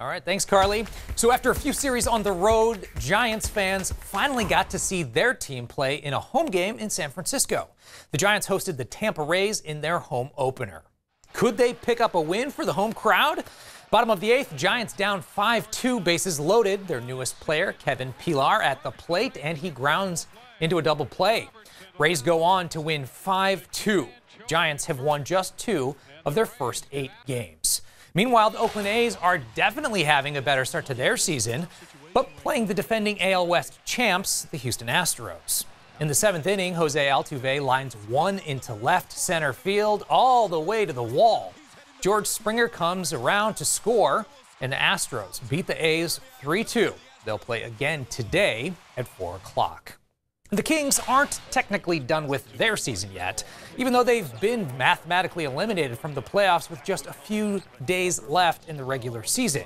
All right, thanks, Carly. So after a few series on the road, Giants fans finally got to see their team play in a home game in San Francisco. The Giants hosted the Tampa Rays in their home opener. Could they pick up a win for the home crowd? Bottom of the eighth, Giants down 5-2, bases loaded. Their newest player, Kevin Pillar, at the plate, and he grounds into a double play. Rays go on to win 5-2. Giants have won just two of their first eight games. Meanwhile, the Oakland A's are definitely having a better start to their season, but playing the defending AL West champs, the Houston Astros. In the seventh inning, Jose Altuve lines one into left center field all the way to the wall. George Springer comes around to score, and the Astros beat the A's 3 2. They'll play again today at 4 o'clock. The Kings aren't technically done with their season yet, even though they've been mathematically eliminated from the playoffs with just a few days left in the regular season.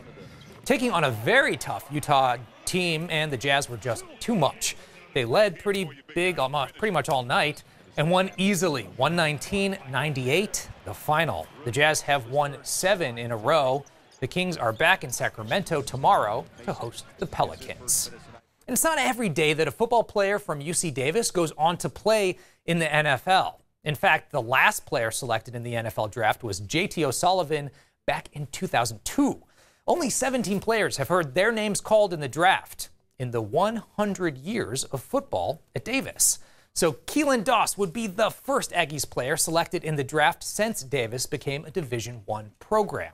Taking on a very tough Utah team, and the Jazz were just too much. They led pretty big, pretty much all night, and won easily 119 98, the final. The Jazz have won seven in a row. The Kings are back in Sacramento tomorrow to host the Pelicans. And it's not every day that a football player from UC Davis goes on to play in the NFL. In fact, the last player selected in the NFL draft was JT O'Sullivan back in 2002. Only 17 players have heard their names called in the draft in the 100 years of football at Davis. So Keelan Doss would be the first Aggies player selected in the draft since Davis became a Division One program.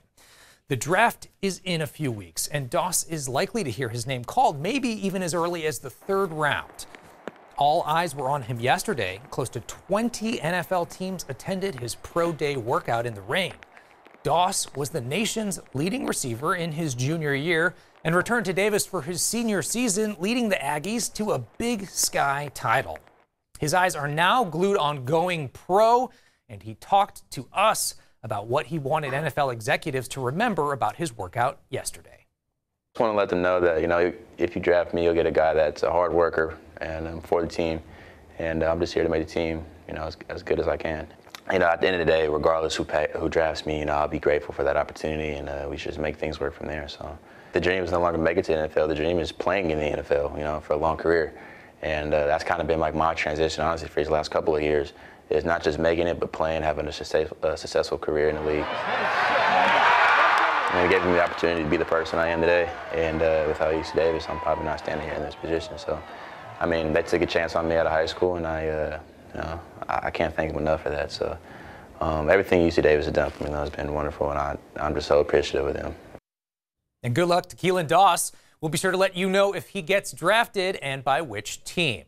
The draft is in a few weeks, and Doss is likely to hear his name called, maybe even as early as the third round. All eyes were on him yesterday. Close to 20 NFL teams attended his pro day workout in the rain. Doss was the nation's leading receiver in his junior year and returned to Davis for his senior season, leading the Aggies to a Big Sky title. His eyes are now glued on going pro, and he talked to us about what he wanted NFL executives to remember about his workout yesterday. I want to let them know that, you know, if you draft me, you'll get a guy that's a hard worker and um, for the team. And uh, I'm just here to make the team, you know, as, as good as I can. You know, at the end of the day, regardless who pay, who drafts me, you know, I'll be grateful for that opportunity, and uh, we should just make things work from there. So, the dream is no longer make it to the NFL. The dream is playing in the NFL, you know, for a long career, and uh, that's kind of been like my transition, honestly, for these last couple of years is not just making it, but playing, having a, success, a successful career in the league. And it gave me the opportunity to be the person I am today. And uh, without UC Davis, I'm probably not standing here in this position. So, I mean, they took a chance on me out of high school, and I, uh, you know, I, can't thank them enough for that. So, um, everything UC Davis has done for me has been wonderful, and I, I'm just so appreciative of them. And good luck to Keelan Doss. We'll be sure to let you know if he gets drafted and by which team.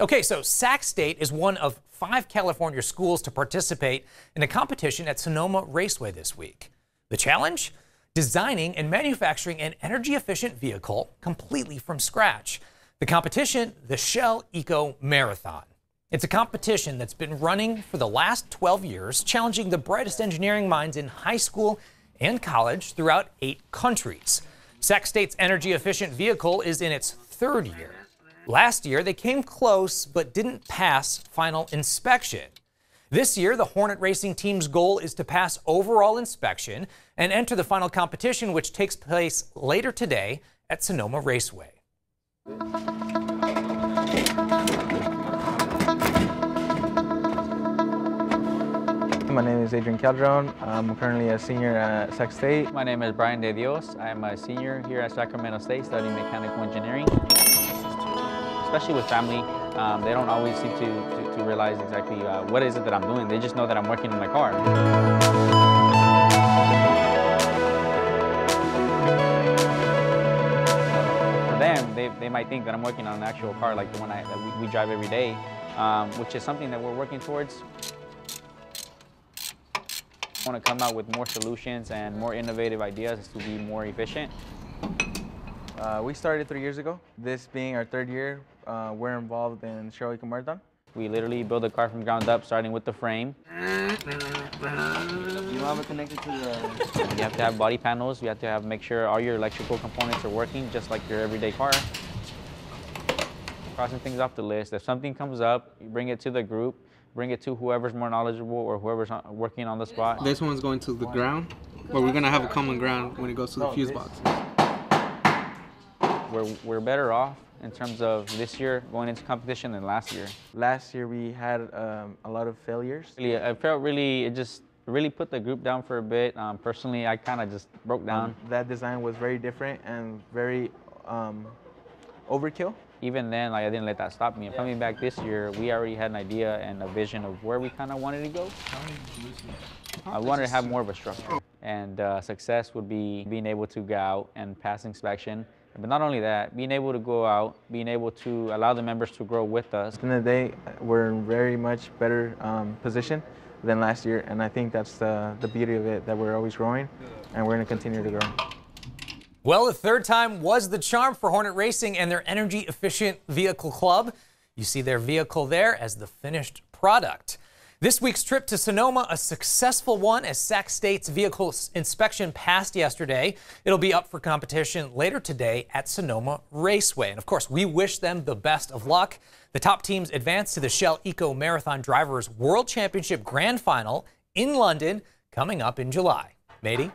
Okay, so Sac State is one of five California schools to participate in a competition at Sonoma Raceway this week. The challenge? Designing and manufacturing an energy efficient vehicle completely from scratch. The competition, the Shell Eco Marathon. It's a competition that's been running for the last 12 years, challenging the brightest engineering minds in high school and college throughout eight countries. Sac State's energy efficient vehicle is in its third year. Last year, they came close but didn't pass final inspection. This year, the Hornet Racing team's goal is to pass overall inspection and enter the final competition, which takes place later today at Sonoma Raceway. My name is Adrian Calderon. I'm currently a senior at Sac State. My name is Brian De Dios. I'm a senior here at Sacramento State studying mechanical engineering especially with family, um, they don't always seem to, to, to realize exactly uh, what is it that I'm doing. They just know that I'm working on my car. For them, they, they might think that I'm working on an actual car like the one I, that we, we drive every day, um, which is something that we're working towards. I want to come out with more solutions and more innovative ideas to be more efficient. Uh, we started three years ago. This being our third year, uh, we're involved in Shell Eco Marathon. We literally build a car from ground up, starting with the frame. You have it connected to the... You have to have body panels. You have to have make sure all your electrical components are working, just like your everyday car. Crossing things off the list. If something comes up, you bring it to the group. bring it to whoever's more knowledgeable or whoever's on- working on the spot. This one's going to the ground, but we're gonna have a common ground when it goes to the fuse box. We're, we're better off in terms of this year going into competition than last year. Last year we had um, a lot of failures. Really, I felt really, it just really put the group down for a bit. Um, personally, I kind of just broke down. That design was very different and very um, overkill. Even then, like I didn't let that stop me. And coming back this year, we already had an idea and a vision of where we kind of wanted to go. I wanted to have more of a structure. And uh, success would be being able to go out and pass inspection. But not only that, being able to go out, being able to allow the members to grow with us. At the end of the day, we're in very much better um, position than last year, and I think that's the, the beauty of it, that we're always growing, and we're going to continue to grow. Well, the third time was the charm for Hornet Racing and their energy efficient vehicle club. You see their vehicle there as the finished product. This week's trip to Sonoma, a successful one as Sac State's vehicle inspection passed yesterday. It'll be up for competition later today at Sonoma Raceway. And of course, we wish them the best of luck. The top teams advance to the Shell Eco Marathon Drivers World Championship Grand Final in London coming up in July. Matey?